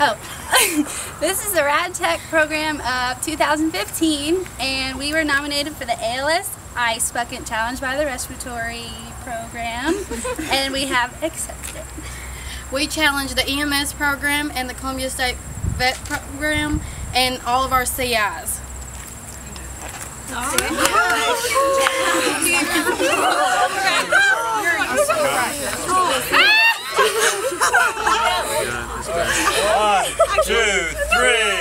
Oh, this is the Rad Tech program of 2015, and we were nominated for the ALS Ice Bucket Challenge by the Respiratory Program, and we have accepted. We challenged the EMS program and the Columbia State Vet program and all of our CIs. One, two, three.